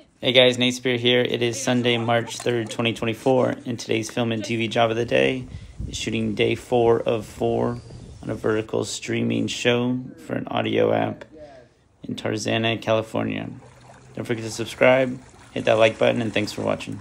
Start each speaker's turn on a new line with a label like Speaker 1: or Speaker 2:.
Speaker 1: Hey guys, Natespeare here. It is Sunday, March 3rd, 2024, and today's film and TV job of the day is shooting day four of four on a vertical streaming show for an audio app in Tarzana, California. Don't forget to subscribe, hit that like button, and thanks for watching.